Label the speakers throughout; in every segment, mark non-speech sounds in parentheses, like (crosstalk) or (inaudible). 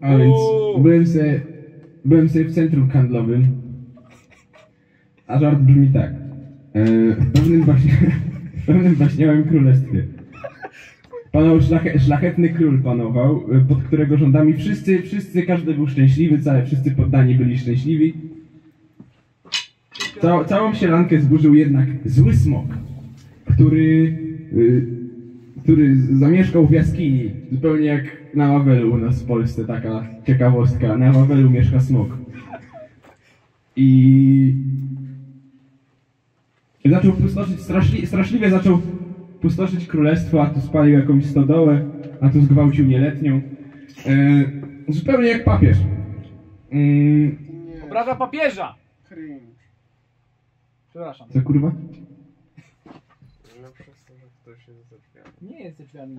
Speaker 1: A więc byłem se, byłem sobie w centrum handlowym, a żart brzmi tak. E, w pewnym właśnie, (laughs) w pewnym królestwie panował szlache, szlachetny król panował, e, pod którego rządami wszyscy, wszyscy, każdy był szczęśliwy, całe, wszyscy poddani byli szczęśliwi. Cał, całą sielankę zburzył jednak zły smok, który, y, który zamieszkał w jaskini, zupełnie jak na Wawelu u nas w Polsce, taka ciekawostka. Na Wawelu mieszka smok. I zaczął pustoszyć, straszli, straszliwie zaczął pustoszyć królestwo, a tu spalił jakąś stodołę, a tu zgwałcił nieletnią. E, zupełnie jak papież. Mm.
Speaker 2: Obraża papieża! Przepraszam.
Speaker 1: co kurwa?
Speaker 3: Ktoś jest za drzwiami.
Speaker 2: Nie jest ze drzwiami.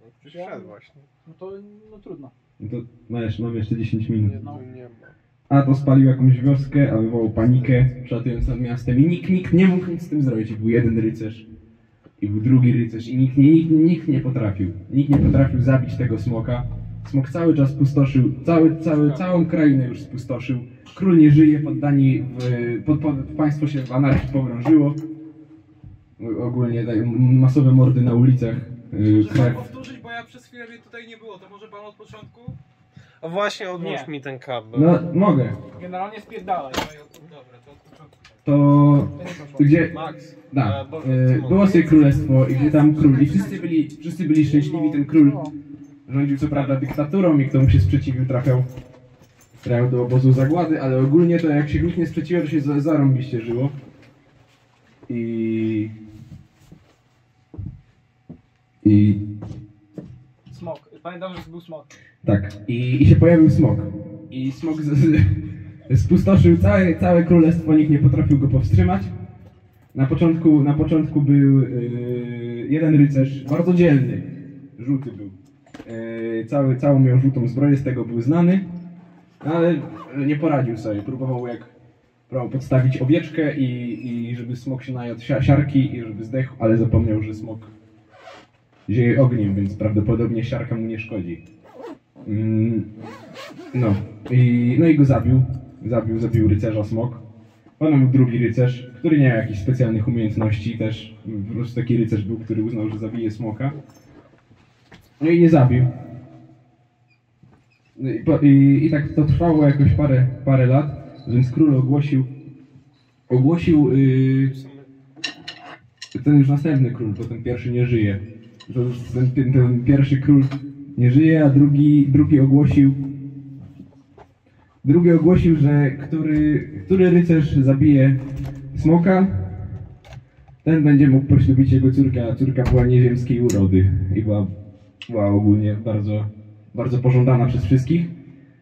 Speaker 3: No wszedł właśnie.
Speaker 2: No to no trudno.
Speaker 1: No to masz, mam jeszcze 10 minut.
Speaker 3: Nie,
Speaker 2: No.
Speaker 3: nie ma.
Speaker 1: A to spalił jakąś wioskę, a wywołał panikę, przelatując nad miastem i nikt, nikt nie mógł nic z tym zrobić. I był jeden rycerz, i był drugi rycerz i nikt, nie, nikt, nikt nie potrafił. Nikt nie potrafił zabić tego smoka. Smok cały czas pustoszył, cały, cały, całą krainę już spustoszył. Król nie żyje, poddani, w, pod, pod, państwo się w anarchii pogrążyło. Ogólnie tak, masowe mordy na ulicach, yy,
Speaker 4: Może pan
Speaker 1: krew.
Speaker 4: powtórzyć, bo ja przez chwilę mnie tutaj nie było. To może pan od początku?
Speaker 3: A właśnie odłóż
Speaker 2: Nie.
Speaker 3: mi ten kabel.
Speaker 1: No, mogę.
Speaker 2: Generalnie spierdalaj.
Speaker 4: Dobra, to od początku.
Speaker 1: To gdzie...
Speaker 3: Max.
Speaker 1: Da.
Speaker 3: E,
Speaker 1: E, było sobie królestwo i gdzie tam król. I wszyscy byli, wszyscy byli szczęśliwi. Ten król rządził co prawda dyktaturą i kto mu się sprzeciwił trafiał, trafiał do obozu zagłady, ale ogólnie to jak się nikt nie sprzeciwiał, to się za- zarąbiście żyło. I... I...
Speaker 2: Smok. Pamiętam, że był smok.
Speaker 1: Tak. I, i się pojawił smok. I smok z, z, spustoszył całe, całe królestwo, nikt nie potrafił go powstrzymać. Na początku, na początku był yy, jeden rycerz, bardzo dzielny, żółty był. Yy, cały, całą miał żółtą zbroję, z tego był znany, ale nie poradził sobie. Próbował jak próbował podstawić owieczkę i, i żeby smok się najadł sia- siarki i żeby zdechł, ale zapomniał, że smok zieje ogniem, więc prawdopodobnie siarka mu nie szkodzi. Mm, No i, no i go zabił. Zabił, zabił rycerza smok. Potem był drugi rycerz, który nie miał jakichś specjalnych umiejętności też. Po prostu taki rycerz był, który uznał, że zabije smoka. No i nie zabił. No i, i, I tak to trwało jakoś parę, parę lat, więc król ogłosił ogłosił yy, ten już następny król, bo ten pierwszy nie żyje. Ten, ten, ten pierwszy król nie żyje, a drugi, drugi ogłosił drugi ogłosił, że który, który rycerz zabije smoka, ten będzie mógł poślubić jego córkę, a córka była nieziemskiej urody i była, była ogólnie bardzo, bardzo pożądana przez wszystkich.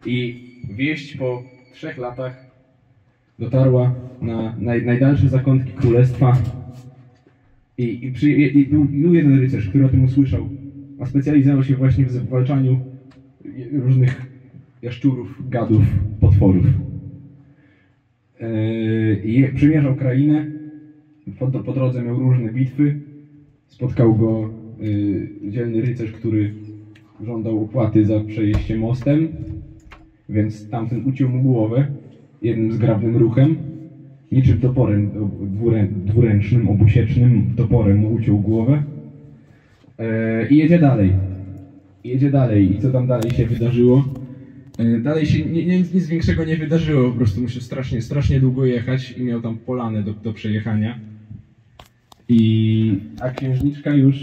Speaker 1: I wieść po trzech latach dotarła na naj, najdalsze zakątki królestwa i, i, przy, i, był, był jeden rycerz, który o tym usłyszał, a specjalizował się właśnie w zwalczaniu różnych jaszczurów, gadów, potworów. Yy, przymierzał krainę, po, po drodze miał różne bitwy, spotkał go yy, dzielny rycerz, który żądał opłaty za przejście mostem, więc tamten uciął mu głowę jednym zgrabnym ruchem, niczym toporem dwurę, dwuręcznym, obusiecznym toporem mu uciął głowę yy, i jedzie dalej. Jedzie dalej i co tam dalej się wydarzyło? Yy, Dalej się ni- ni- nic większego nie wydarzyło, po prostu musiał strasznie, strasznie długo jechać i miał tam polanę do, do przejechania. I a księżniczka już,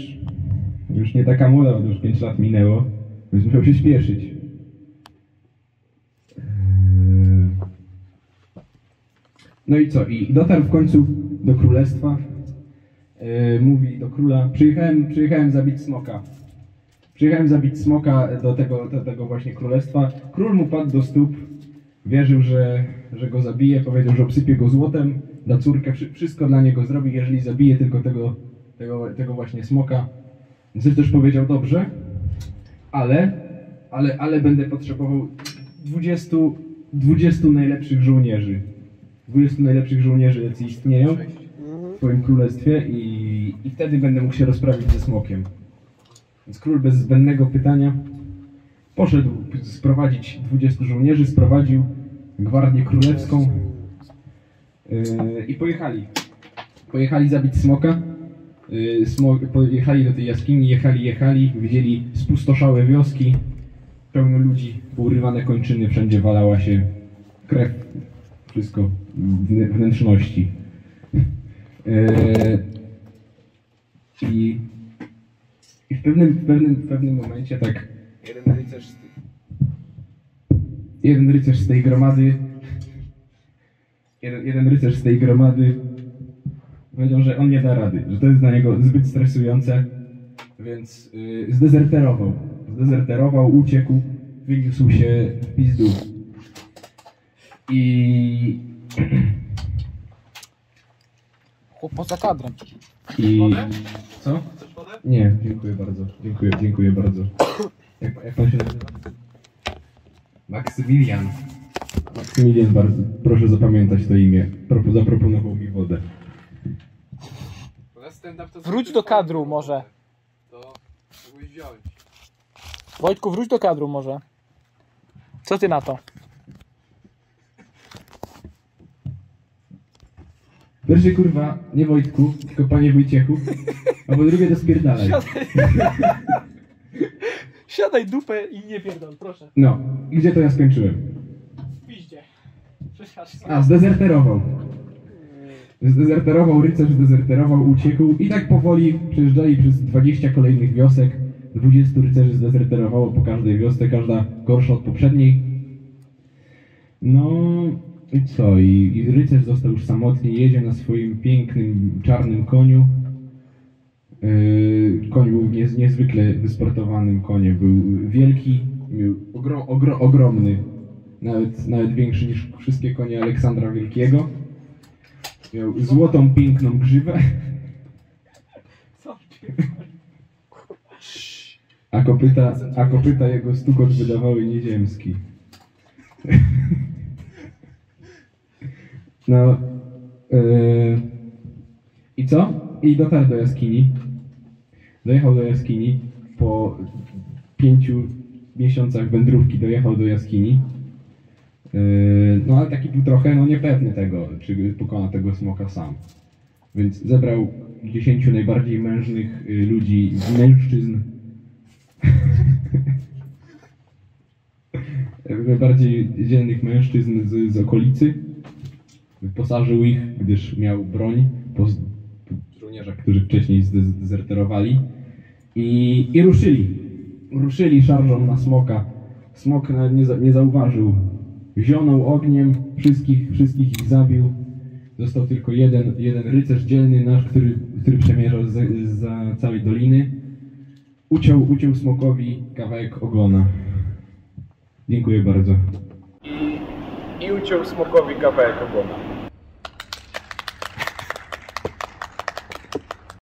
Speaker 1: już nie taka młoda, bo już 5 lat minęło, więc musiał się śpieszyć. No i co? I dotarł w końcu do królestwa. Yy, mówi do króla, przyjechałem, przyjechałem zabić smoka. Przyjechałem zabić smoka do tego, do tego właśnie królestwa. Król mu padł do stóp, wierzył, że, że go zabije, powiedział, że obsypie go złotem, da córkę, wszy- wszystko dla niego zrobi, jeżeli zabije tylko tego, tego, tego właśnie smoka. Więc też powiedział, dobrze, ale, ale, ale będę potrzebował 20, 20 najlepszych żołnierzy. 20 najlepszych żołnierzy, jacy istnieją w swoim królestwie i, i wtedy będę mógł się rozprawić ze smokiem. Więc król bez zbędnego pytania poszedł sprowadzić 20 żołnierzy, sprowadził Gwardię Królewską yy, i pojechali. Pojechali zabić smoka. Yy, Smok, pojechali do tej jaskini, jechali, jechali, widzieli spustoszałe wioski, pełno ludzi, pourywane kończyny, wszędzie walała się krew, wszystko, wnę- wnętrzności. Yy, I, i w, pewnym, w, pewnym, w pewnym momencie tak
Speaker 3: Jeden rycerz z tych.
Speaker 1: jeden rycerz z tej gromady jeden, jeden rycerz z tej gromady powiedział, że on nie da rady, że to jest dla niego zbyt stresujące, więc yy, zdezerterował. Zdezerterował, uciekł, wyniósł się w pizdu. I...
Speaker 2: Chłop poza kadrem.
Speaker 1: i
Speaker 4: Wodę?
Speaker 1: co?
Speaker 4: Chcesz wodę?
Speaker 1: Nie, dziękuję bardzo. Dziękuję, dziękuję bardzo. Jak, jak pan się nazywa? Maksymilian. Maksymilian, bardzo, proszę zapamiętać to imię. Propo, zaproponował mi wodę.
Speaker 2: Wróć do kadru może.
Speaker 3: To mógłbyś wziąć.
Speaker 2: Wojtku, wróć do kadru może. Co ty na to?
Speaker 1: Pierwszy kurwa, nie Wojtku, tylko panie Wojciechu, a po drugie to spierdalaj. (laughs)
Speaker 2: Siadaj dupę i nie pierdol, proszę.
Speaker 1: No, i gdzie to ja skończyłem?
Speaker 2: W piździe. Przesiadź
Speaker 1: A, zdezerterował. Zdezerterował, rycerz zdezerterował, uciekł i tak powoli przejeżdżali przez 20 kolejnych wiosek. 20 rycerzy zdezerterowało po każdej wiosce, każda gorsza od poprzedniej. No i co? I, I rycerz został już samotny, jedzie na swoim pięknym, czarnym koniu. Yy, koń był niez, niezwykle wysportowanym koniem, był wielki, miał ogro, ogro, ogromny, nawet, nawet większy niż wszystkie konie Aleksandra Wielkiego. Miał złotą, piękną grzywę, a kopyta, a kopyta jego stukot wydawały nieziemski. No. Yy, I co? I dotarł do jaskini. Dojechał do jaskini. Po pięciu miesiącach wędrówki dojechał do jaskini. Yy, no ale taki był trochę no, niepewny tego, czy pokona tego smoka sam. Więc zebrał dziesięciu najbardziej mężnych y, ludzi, mężczyzn. (laughs) najbardziej dzielnych mężczyzn z, z okolicy. Wyposażył ich, gdyż miał broń po żołnierzach, którzy wcześniej zde- zdezerterowali. I, I ruszyli. Ruszyli szarżą na smoka. Smok nie, za, nie zauważył. Zionął ogniem, wszystkich, wszystkich ich zabił. Został tylko jeden, jeden rycerz dzielny nasz, który, który przemierzał za, za całej doliny. Uciął, uciął smokowi kawałek ogona. Dziękuję bardzo. I, I uciął smokowi kawałek ogona.